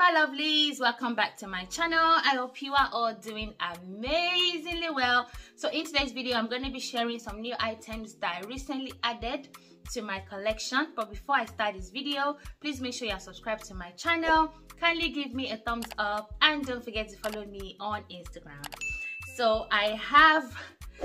my lovelies welcome back to my channel. I hope you are all doing amazingly well. So in today's video i'm going to be sharing some new items that i recently added to my collection. But before i start this video please make sure you are subscribed to my channel. Kindly give me a thumbs up and don't forget to follow me on instagram. So i have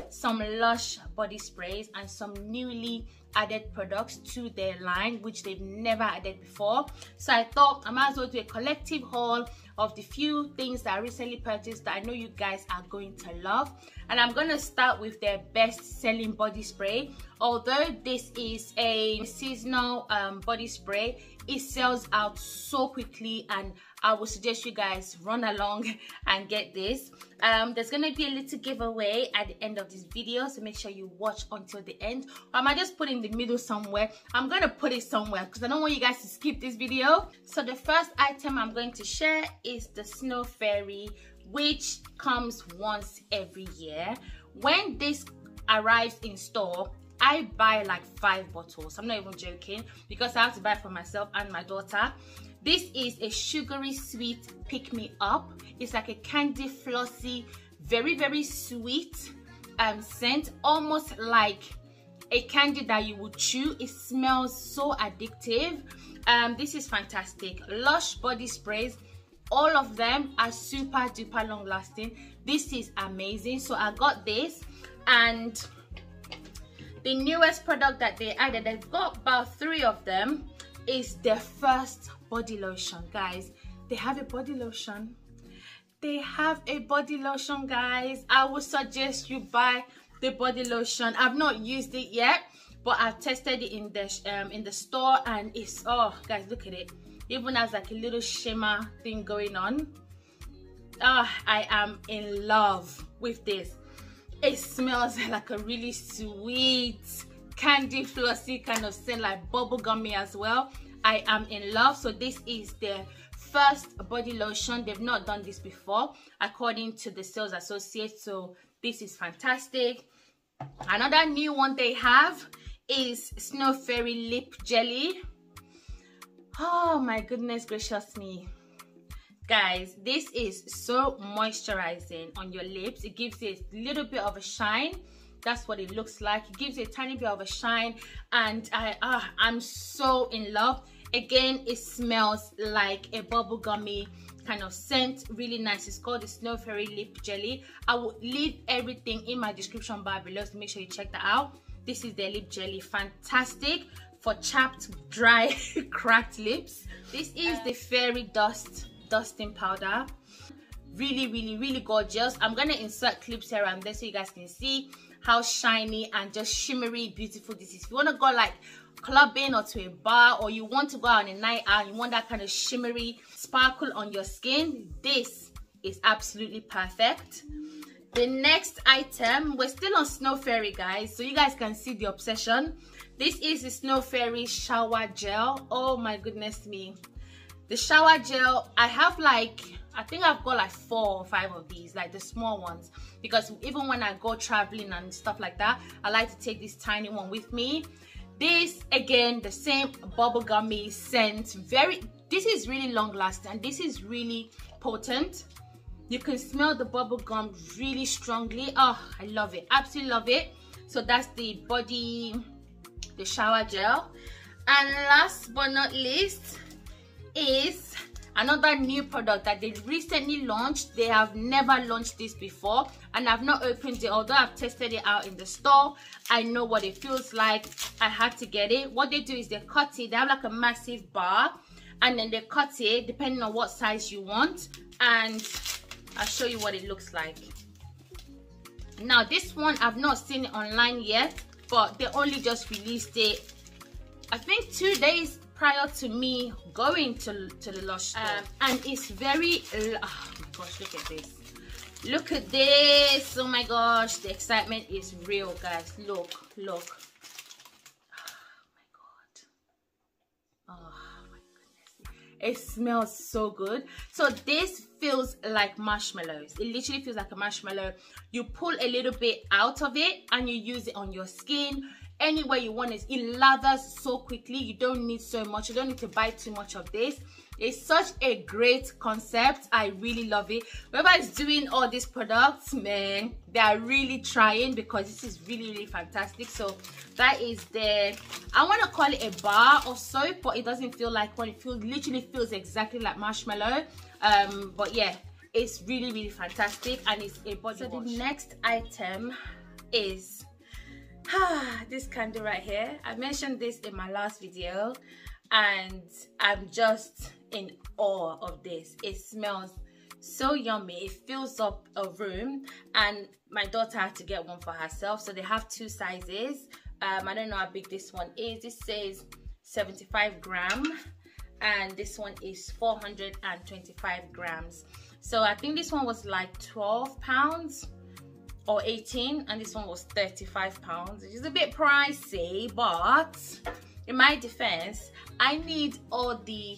some lush body sprays and some newly added products to their line which they've never added before. So i thought i might as well do a collective haul of the few things that i recently purchased that i know you guys are going to love. And i'm going to start with their best selling body spray. Although this is a seasonal um, body spray it sells out so quickly and I would suggest you guys run along and get this. Um, there's going to be a little giveaway at the end of this video, so make sure you watch until the end. Or I might just put in the middle somewhere. I'm going to put it somewhere because I don't want you guys to skip this video. So the first item I'm going to share is the Snow Fairy, which comes once every year. When this arrives in store, I buy like five bottles. I'm not even joking because I have to buy for myself and my daughter. This is a sugary sweet pick me up. It's like a candy flossy, very, very sweet um, scent, almost like a candy that you would chew. It smells so addictive. Um, this is fantastic. Lush body sprays. All of them are super duper long lasting. This is amazing. So I got this and the newest product that they added, they've got about three of them, is their first body lotion guys. They have a body lotion. They have a body lotion guys. I would suggest you buy the body lotion. I've not used it yet but i've tested it in the um in the store and it's oh guys look at it. Even has like a little shimmer thing going on. Oh i am in love with this. It smells like a really sweet candy flossy kind of scent like bubble gummy as well I am in love. So this is the first body lotion. They've not done this before according to the sales associate. So this is fantastic. Another new one they have is Snow Fairy Lip Jelly. Oh my goodness gracious me. Guys, this is so moisturizing on your lips. It gives you a little bit of a shine that's what it looks like it gives you a tiny bit of a shine and i uh, i'm so in love again it smells like a bubblegummy kind of scent really nice. It's called the snow fairy lip jelly. I will leave everything in my description bar below so make sure you check that out. This is the lip jelly fantastic for chapped dry cracked lips. This is the fairy dust dusting powder. Really really really gorgeous. I'm gonna insert clips here and there so you guys can see how shiny and just shimmery beautiful this is. If you want to go like clubbing or to a bar or you want to go out on a night out you want that kind of shimmery sparkle on your skin this is absolutely perfect. The next item we're still on snow fairy guys so you guys can see the obsession. This is the snow fairy shower gel. Oh my goodness me. The shower gel i have like i think i've got like four or five of these like the small ones because even when i go traveling and stuff like that i like to take this tiny one with me this again the same bubblegummy scent. Very this is really long lasting and this is really potent. You can smell the bubble gum really strongly. Oh i love it. Absolutely love it. So that's the body the shower gel. And last but not least is another new product that they recently launched they have never launched this before and i've not opened it although i've tested it out in the store. I know what it feels like. I had to get it. What they do is they cut it they have like a massive bar and then they cut it depending on what size you want and i'll show you what it looks like. Now this one i've not seen it online yet but they only just released it i think two days prior to me going to, to the Lush store. Um, and it's very, ah, oh my gosh, look at this. Look at this. Oh my gosh, the excitement is real, guys. Look, look. Ah, oh my god. Ah, oh my goodness. It smells so good. So this feels like marshmallows. It literally feels like a marshmallow. You pull a little bit out of it and you use it on your skin anywhere you want it it lathers so quickly. You don't need so much. You don't need to buy too much of this. It's such a great concept. I really love it. Whoever is doing all these products man they are really trying because this is really really fantastic. So that is the i want to call it a bar of soap but it doesn't feel like one. It feels literally feels exactly like marshmallow. Um but yeah it's really really fantastic and it's a body so wash. the next item is this candle right here. I mentioned this in my last video and i'm just in awe of this. It smells so yummy. It fills up a room and my daughter had to get one for herself so they have two sizes. Um i don't know how big this one is. This says 75 gram and this one is 425 grams. So i think this one was like 12 pounds or 18 and this one was 35 pounds which is a bit pricey but in my defense i need all the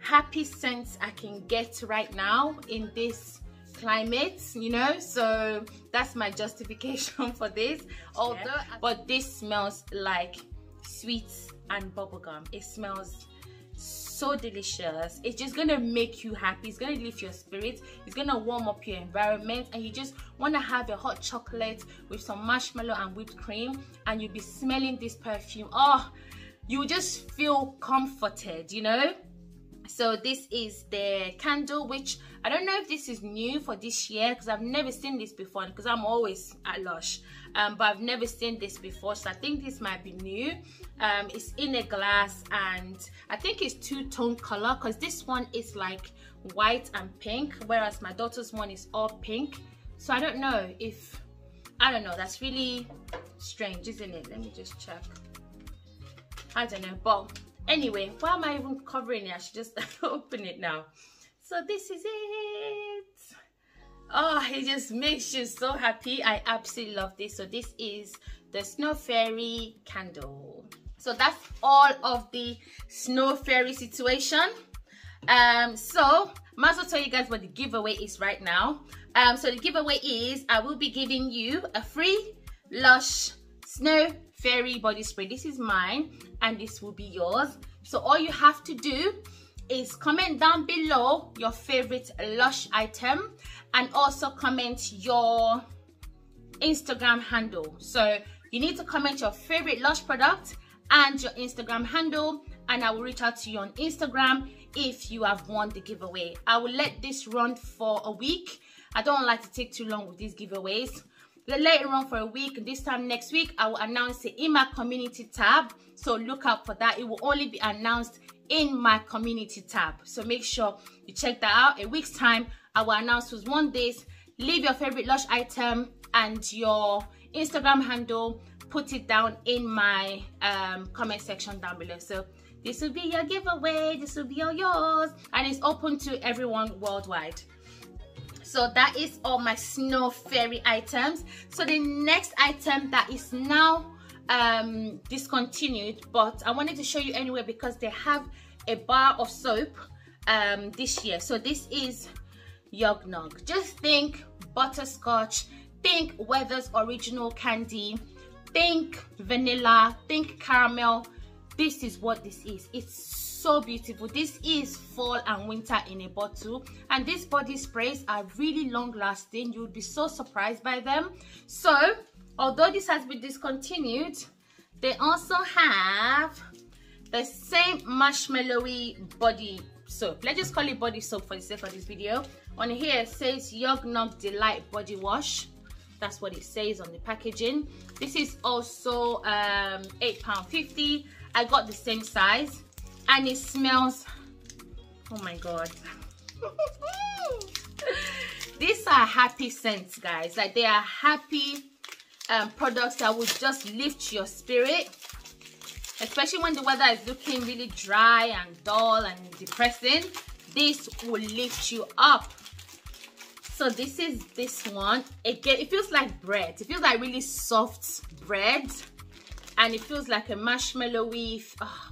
happy scents i can get right now in this climate you know? So that's my justification for this. Although yeah. but this smells like sweets and bubblegum. It smells so delicious. It's just gonna make you happy. It's gonna lift your spirits. It's gonna warm up your environment. And you just want to have a hot chocolate with some marshmallow and whipped cream and you'll be smelling this perfume. Oh you just feel comforted you know so this is the candle which i don't know if this is new for this year because i've never seen this before because i'm always at lush. Um, but i've never seen this before so i think this might be new. Um, it's in a glass and i think it's two-tone color because this one is like white and pink whereas my daughter's one is all pink. So i don't know if i don't know that's really strange isn't it? Let me just check. I don't know but anyway why am i even covering it? I should just open it now. So this is it. Oh it just makes you so happy. I absolutely love this. So this is the snow fairy candle. So that's all of the snow fairy situation. Um so might as well tell you guys what the giveaway is right now. Um so the giveaway is i will be giving you a free lush snow fairy body spray. This is mine and this will be yours. So all you have to do is comment down below your favorite lush item and also comment your instagram handle. So you need to comment your favorite lush product and your instagram handle and i will reach out to you on instagram if you have won the giveaway. I will let this run for a week. I don't like to take too long with these giveaways later on for a week this time next week i will announce it in my community tab. So look out for that. It will only be announced in my community tab. So make sure you check that out. A week's time i will announce who's won this leave your favorite lush item and your instagram handle. Put it down in my um, comment section down below. So this will be your giveaway. This will be all yours. And it's open to everyone worldwide so that is all my snow fairy items. So the next item that is now um discontinued but i wanted to show you anyway because they have a bar of soap um this year. So this is Yog Nog just think butterscotch think Werther's original candy think vanilla think caramel. This is what this is. It's so beautiful. This is fall and winter in a bottle and these body sprays are really long lasting you'll be so surprised by them. So although this has been discontinued they also have the same marshmallowy body soap. Let's just call it body soap for the sake of this video. On here it says Yog Nog Delight body wash. That's what it says on the packaging. This is also um 8 pound 50 i got the same size and it smells oh my god. These are happy scents guys. Like they are happy um, products that will just lift your spirit. Especially when the weather is looking really dry and dull and depressing this will lift you up. So this is this one. Again it feels like bread. It feels like really soft bread. And it feels like a marshmallowy oh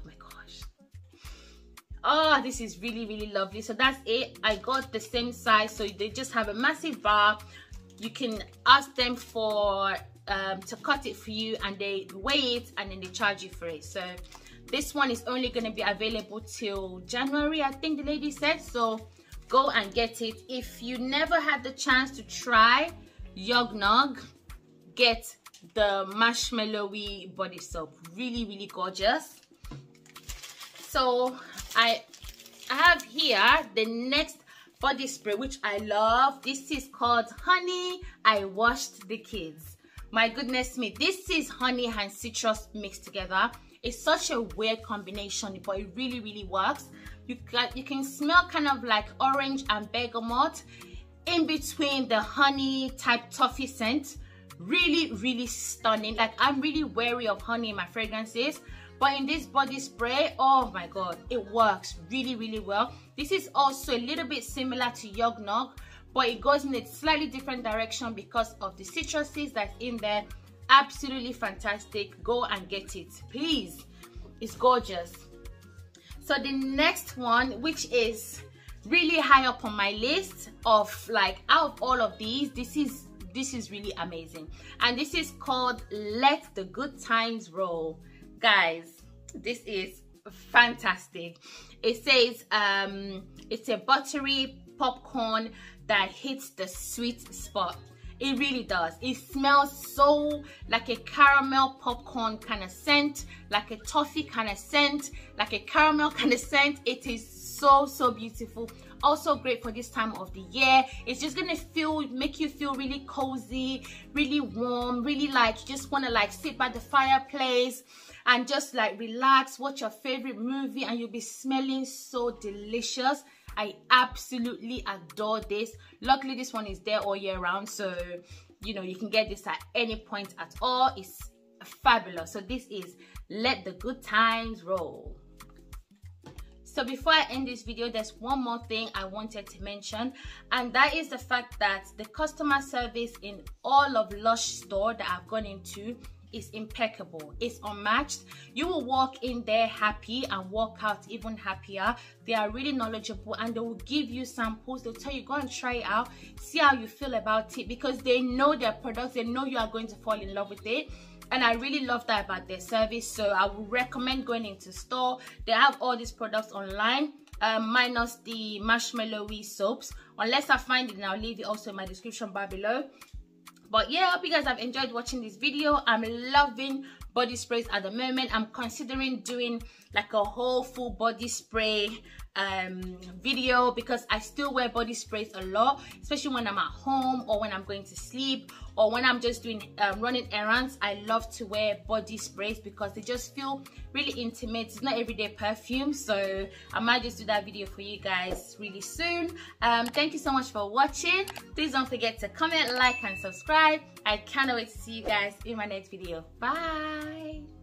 oh this is really really lovely. So that's it. I got the same size. So they just have a massive bar. You can ask them for um, to cut it for you and they weigh it and then they charge you for it. So this one is only going to be available till january i think the lady said. So go and get it. If you never had the chance to try yognog get the marshmallowy body soap. Really really gorgeous so i i have here the next body spray which i love. This is called honey i washed the kids. My goodness me this is honey and citrus mixed together. It's such a weird combination but it really really works. You can you can smell kind of like orange and bergamot in between the honey type toffee scent. Really really stunning. Like i'm really wary of honey in my fragrances but in this body spray oh my god it works really really well. This is also a little bit similar to yognog but it goes in a slightly different direction because of the citruses that's in there. Absolutely fantastic. Go and get it please. It's gorgeous. So the next one which is really high up on my list of like out of all of these this is this is really amazing. And this is called let the good times roll guys this is fantastic. It says um it's a buttery popcorn that hits the sweet spot. It really does. It smells so like a caramel popcorn kind of scent like a toffee kind of scent like a caramel kind of scent. It is so so beautiful also great for this time of the year. It's just gonna feel make you feel really cozy really warm really like just want to like sit by the fireplace and just like relax watch your favorite movie and you'll be smelling so delicious. I absolutely adore this. Luckily this one is there all year round so you know you can get this at any point at all. It's fabulous. So this is let the good times roll so before i end this video there's one more thing i wanted to mention and that is the fact that the customer service in all of lush store that i've gone into is impeccable. It's unmatched. You will walk in there happy and walk out even happier. They are really knowledgeable and they will give you samples. They'll tell you go and try it out. See how you feel about it because they know their products. They know you are going to fall in love with it and I really love that about their service so I would recommend going into store. They have all these products online. Um, minus the marshmallowy soaps. Unless I find it and I'll leave it also in my description bar below. But yeah I hope you guys have enjoyed watching this video. I'm loving body sprays at the moment. I'm considering doing like a whole full body spray um, video because I still wear body sprays a lot especially when I'm at home or when I'm going to sleep or when I'm just doing um, running errands. I love to wear body sprays because they just feel really intimate. It's not everyday perfume so I might just do that video for you guys really soon. Um, thank you so much for watching. Please don't forget to comment like and subscribe. I cannot wait to see you guys in my next video. Bye